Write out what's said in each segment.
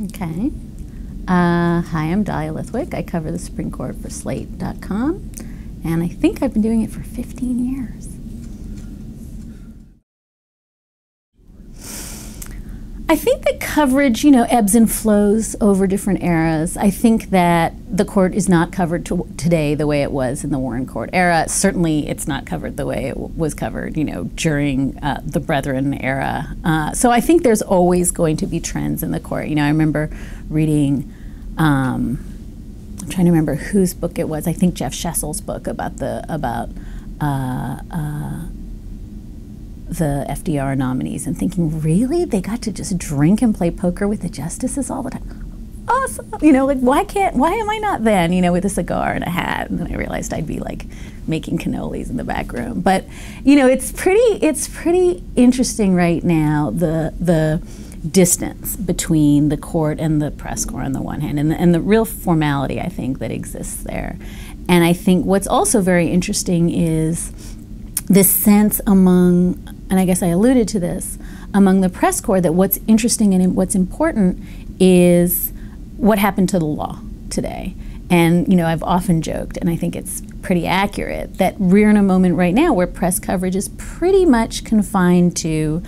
Okay. Uh, hi, I'm Dahlia Lithwick. I cover the Supreme Court for Slate.com, and I think I've been doing it for 15 years. I think that coverage, you know, ebbs and flows over different eras. I think that the court is not covered to today the way it was in the Warren Court era. Certainly, it's not covered the way it was covered, you know, during uh, the Brethren era. Uh, so I think there's always going to be trends in the court. You know, I remember reading. Um, I'm trying to remember whose book it was. I think Jeff Shesol's book about the about. Uh, uh the FDR nominees and thinking, really? They got to just drink and play poker with the justices all the time? Awesome. You know, like, why can't, why am I not then, you know, with a cigar and a hat? And then I realized I'd be like making cannolis in the back room. But, you know, it's pretty, it's pretty interesting right now, the, the, distance between the court and the press corps on the one hand, and the, and the real formality I think that exists there. And I think what's also very interesting is this sense among and I guess I alluded to this, among the press corps that what's interesting and what's important is what happened to the law today. And you know, I've often joked, and I think it's pretty accurate, that we're in a moment right now where press coverage is pretty much confined to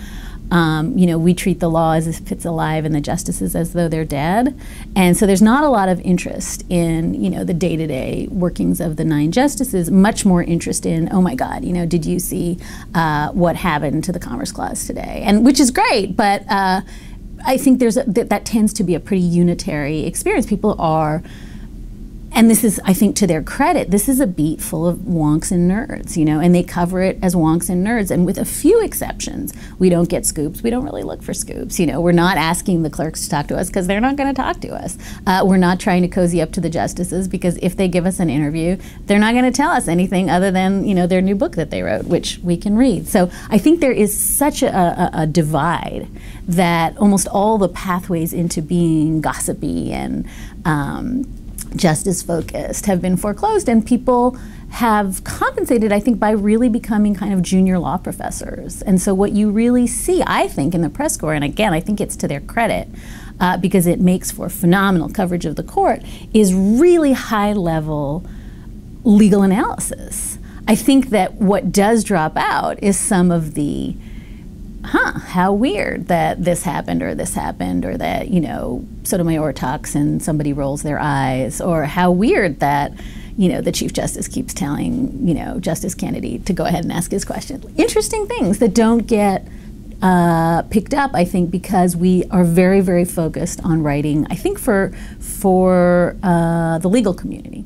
um, you know, we treat the law as if it's alive and the justices as though they're dead. And so there's not a lot of interest in, you know, the day to day workings of the nine justices, much more interest in, oh my God, you know, did you see uh, what happened to the Commerce Clause today? And which is great, but uh, I think there's a, that, that tends to be a pretty unitary experience. People are and this is, I think, to their credit, this is a beat full of wonks and nerds, you know, and they cover it as wonks and nerds. And with a few exceptions, we don't get scoops. We don't really look for scoops. You know, we're not asking the clerks to talk to us because they're not going to talk to us. Uh, we're not trying to cozy up to the justices because if they give us an interview, they're not going to tell us anything other than, you know, their new book that they wrote, which we can read. So I think there is such a, a, a divide that almost all the pathways into being gossipy and um, justice focused have been foreclosed, and people have compensated, I think, by really becoming kind of junior law professors. And so, what you really see, I think, in the press corps, and again, I think it's to their credit uh, because it makes for phenomenal coverage of the court, is really high level legal analysis. I think that what does drop out is some of the huh, how weird that this happened or this happened or that, you know, Sotomayor talks and somebody rolls their eyes or how weird that, you know, the Chief Justice keeps telling, you know, Justice Kennedy to go ahead and ask his question. Interesting things that don't get uh, picked up, I think, because we are very, very focused on writing, I think, for, for uh, the legal community.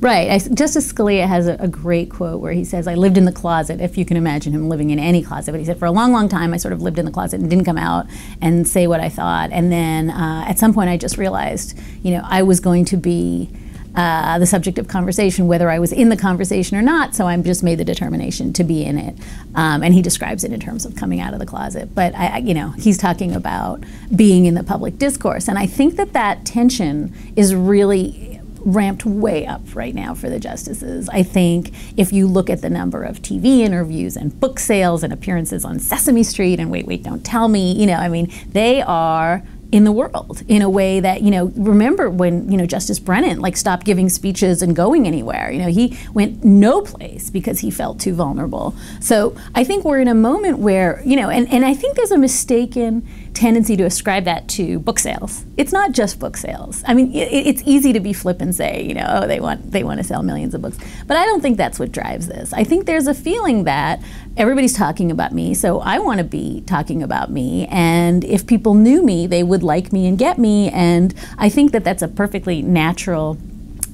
Right. I, Justice Scalia has a, a, great quote where he says, I lived in the closet, if you can imagine him living in any closet. But he said, for a long, long time, I sort of lived in the closet and didn't come out and say what I thought. And then uh, at some point, I just realized, you know, I was going to be. Uh, the subject of conversation, whether I was in the conversation or not. So I just made the determination to be in it. Um, and he describes it in terms of coming out of the closet. But I, you know, he's talking about being in the public discourse, and I think that that tension is really ramped way up right now for the justices. I think if you look at the number of TV interviews and book sales and appearances on Sesame Street and Wait, Wait, Don't Tell Me, you know, I mean, they are in the world in a way that you know remember when you know justice brennan like stopped giving speeches and going anywhere you know he went no place because he felt too vulnerable so i think we're in a moment where you know and, and i think there's a mistaken tendency to ascribe that to book sales. It's not just book sales. I mean it, it's easy to be flip and say you know oh they want they want to sell millions of books. But i don't think that's what drives this. I think there's a feeling that everybody's talking about me so i want to be talking about me. And if people knew me they would like me and get me. And I think that that's a perfectly natural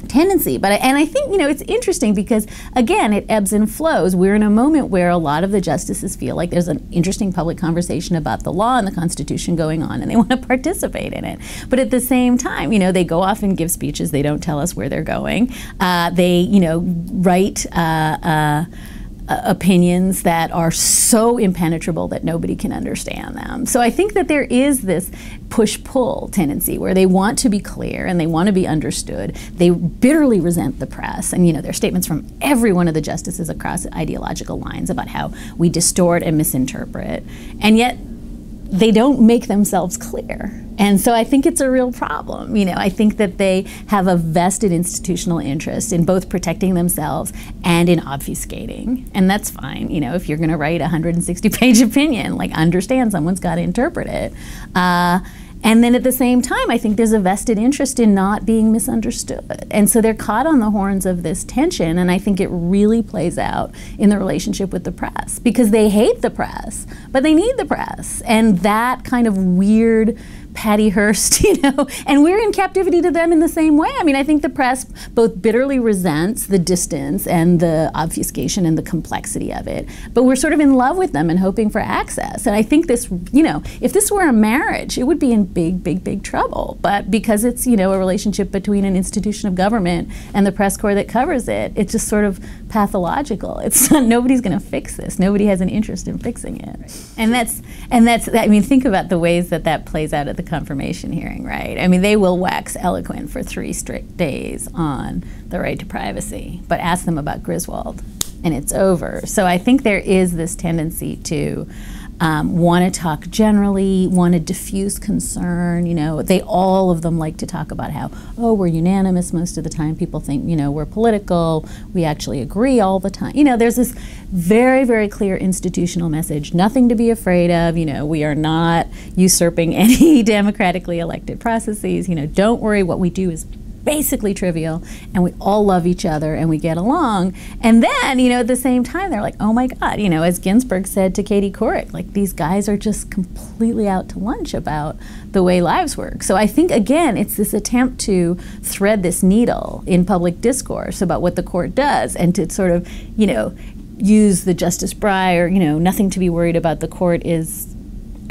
tendency. But and I think you know it's interesting because again it ebbs and flows. We're in a moment where a lot of the justices feel like there's an interesting public conversation about the law and the Constitution going on, and they want to participate in it. But at the same time, you know they go off and give speeches. They don't tell us where they're going. Uh, they you know write. Uh, uh, uh, opinions that are so impenetrable that nobody can understand them. So I think that there is this push pull tendency where they want to be clear and they want to be understood. They bitterly resent the press. And, you know, there are statements from every one of the justices across ideological lines about how we distort and misinterpret. And yet, they don't make themselves clear. And so I think it's a real problem. You know, I think that they have a vested institutional interest in both protecting themselves and in obfuscating. And that's fine. You know, if you're going to write a 160 page opinion, like understand someone's got to interpret it. Uh, and then at the same time, I think there's a vested interest in not being misunderstood. And so they're caught on the horns of this tension. And I think it really plays out in the relationship with the press because they hate the press, but they need the press. And that kind of weird Patty Hearst, you know, and we're in captivity to them in the same way. I mean, I think the press both bitterly resents the distance and the obfuscation and the complexity of it, but we're sort of in love with them and hoping for access. And I think this, you know, if this were a marriage, it would be in big, big, big trouble. But because it's, you know, a relationship between an institution of government and the press corps that covers it, it's just sort of pathological. It's not, nobody's going to fix this. Nobody has an interest in fixing it. And that's, and that's, I mean, think about the ways that that plays out at the the confirmation hearing, right? I mean, they will wax eloquent for three straight days on the right to privacy, but ask them about Griswold, and it's over. So I think there is this tendency to um, want to talk generally, want to diffuse concern. You know, they all of them like to talk about how, oh, we're unanimous most of the time. People think, you know, we're political. We actually agree all the time. You know, there's this very, very clear institutional message nothing to be afraid of. You know, we are not usurping any democratically elected processes. You know, don't worry, what we do is basically trivial and we all love each other and we get along. And then, you know, at the same time, they're like, oh my God, you know, as Ginsburg said to Katie Couric, like these guys are just completely out to lunch about the way lives work. So I think, again, it's this attempt to thread this needle in public discourse about what the court does and to sort of, you know, use the Justice Breyer, you know, nothing to be worried about, the court is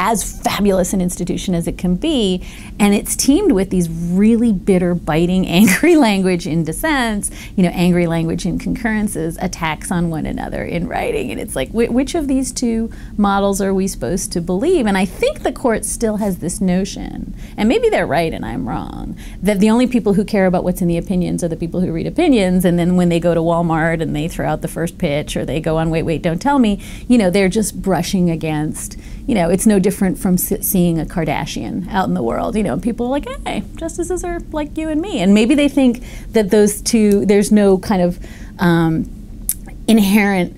as fabulous an institution as it can be. And it's teamed with these really bitter, biting, angry language in dissents, you know, angry language in concurrences, attacks on one another in writing. And it's like, wh which of these two models are we supposed to believe? And I think the court still has this notion, and maybe they're right and I'm wrong, that the only people who care about what's in the opinions are the people who read opinions. And then when they go to Walmart and they throw out the first pitch or they go on Wait, Wait, Don't Tell Me, you know, they're just brushing against you know, it's no different from seeing a Kardashian out in the world. You know, people are like, hey, justices are like you and me. And maybe they think that those two, there's no kind of um, inherent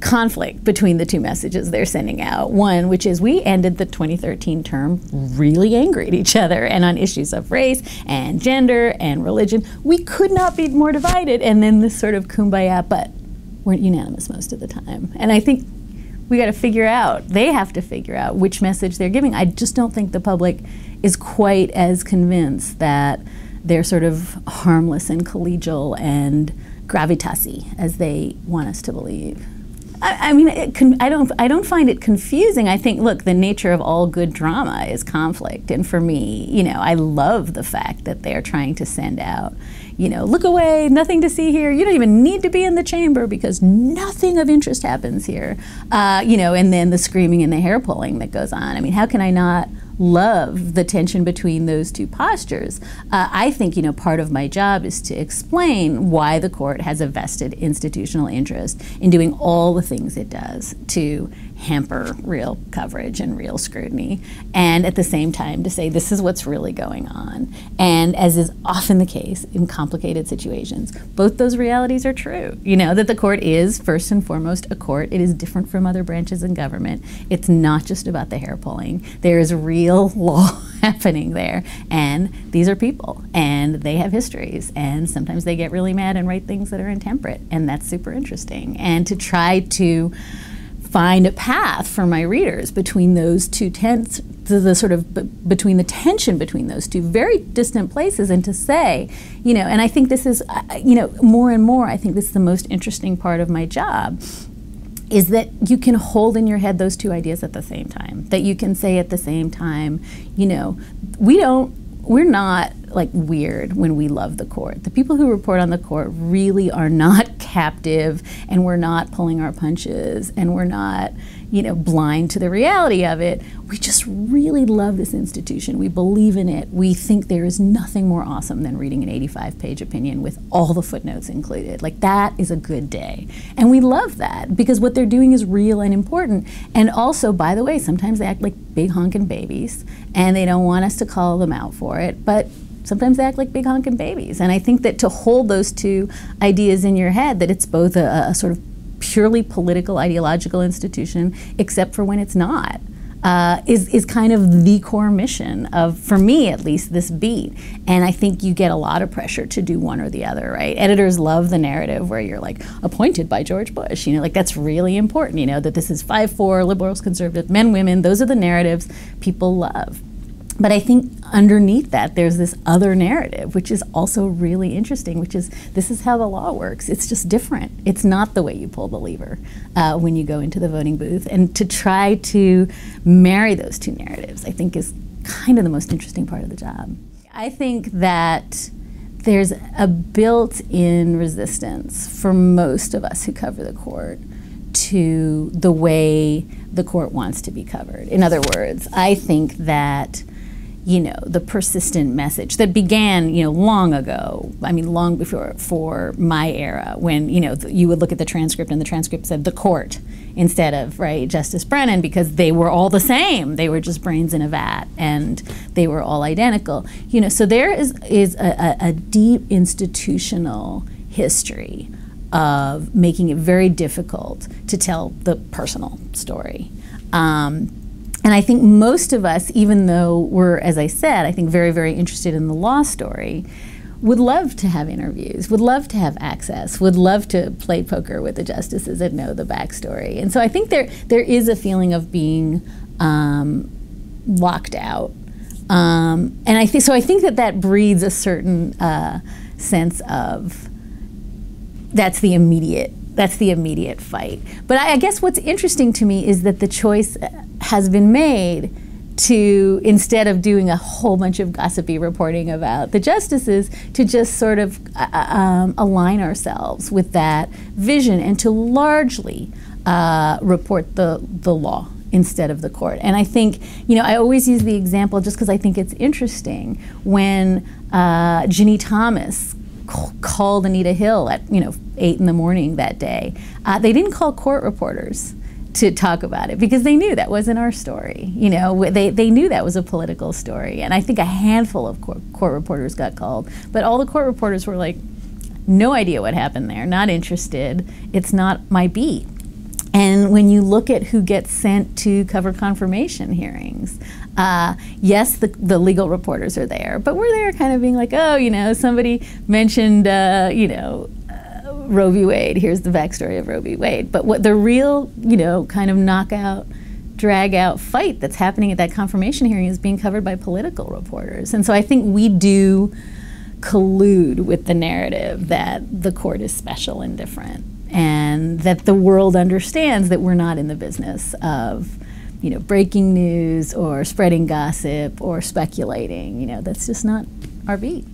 conflict between the two messages they're sending out. One, which is we ended the 2013 term really angry at each other and on issues of race and gender and religion. We could not be more divided. And then this sort of kumbaya, but weren't unanimous most of the time. And I think we got to figure out, they have to figure out which message they're giving. I just don't think the public is quite as convinced that they're sort of harmless and collegial and gravitasi as they want us to believe. I, I mean, I don't. I don't find it confusing. I think, look, the nature of all good drama is conflict, and for me, you know, I love the fact that they're trying to send out you know, look away, nothing to see here. You don't even need to be in the chamber because nothing of interest happens here. Uh, you know, and then the screaming and the hair pulling that goes on. I mean, how can I not love the tension between those two postures. Uh, I think, you know, part of my job is to explain why the court has a vested institutional interest in doing all the things it does to hamper real coverage and real scrutiny, and at the same time to say this is what's really going on. And as is often the case in complicated situations, both those realities are true. You know, that the court is, first and foremost, a court. It is different from other branches in government. It's not just about the hair pulling. There is real law happening there. And these are people, and they have histories, and sometimes they get really mad and write things that are intemperate, and that's super interesting. And to try to find a path for my readers between those two tents, the, the sort of between the tension between those two very distant places, and to say, you know, and I think this is, uh, you know, more and more, I think this is the most interesting part of my job is that you can hold in your head those two ideas at the same time. That you can say at the same time, you know, we don't, we're not like weird when we love the court. The people who report on the court really are not captive and we're not pulling our punches and we're not, you know, blind to the reality of it. We just really love this institution. We believe in it. We think there is nothing more awesome than reading an 85 page opinion with all the footnotes included. Like, that is a good day. And we love that because what they're doing is real and important. And also, by the way, sometimes they act like big honking babies and they don't want us to call them out for it. But sometimes they act like big honking babies. And I think that to hold those two ideas in your head, that it's both a, a sort of purely political, ideological institution, except for when it's not. Uh, is, is kind of the core mission of, for me at least, this beat. And I think you get a lot of pressure to do one or the other, right? Editors love the narrative where you're like, appointed by George Bush, you know, like that's really important, you know, that this is 5-4, liberals, conservative, men, women, those are the narratives people love. But I think underneath that, there's this other narrative, which is also really interesting, which is this is how the law works. It's just different. It's not the way you pull the lever uh, when you go into the voting booth. And to try to marry those two narratives, I think, is kind of the most interesting part of the job. I think that there's a built in resistance for most of us who cover the court to the way the court wants to be covered. In other words, I think that you know, the persistent message that began, you know, long ago. I mean, long before for my era, when you know you would look at the transcript and the transcript said the court instead of right Justice Brennan because they were all the same. They were just brains in a vat, and they were all identical. You know, so there is is a, a, deep institutional history of making it very difficult to tell the personal story. Um, and I think most of us, even though we're, as I said, I think very, very interested in the law story, would love to have interviews, would love to have access, would love to play poker with the justices and know the backstory. And so I think there there is a feeling of being um, locked out. Um, and I think so. I think that that breeds a certain uh, sense of that's the immediate that's the immediate fight. But I, I guess what's interesting to me is that the choice has been made to instead of doing a whole bunch of gossipy reporting about the justices to just sort of uh, uh, um, align ourselves with that vision and to largely uh, report the the law instead of the court and i think you know i always use the example just because i think it's interesting when uh, ginni thomas called anita hill at you know eight in the morning that day uh, they didn't call court reporters to talk about it because they knew that wasn't our story. You know, they, they knew that was a political story. And I think a handful of court, court reporters got called, but all the court reporters were like, no idea what happened there, not interested. It's not my beat. And when you look at who gets sent to cover confirmation hearings, uh, yes, the, the legal reporters are there, but we're there kind of being like, oh, you know, somebody mentioned, uh, you know, Roe v. Wade. Here's the backstory of Roe v. Wade. But what the real, you know, kind of knockout, drag out fight that's happening at that confirmation hearing is being covered by political reporters. And so I think we do collude with the narrative that the court is special and different and that the world understands that we're not in the business of you know breaking news or spreading gossip or speculating. You know that's just not our beat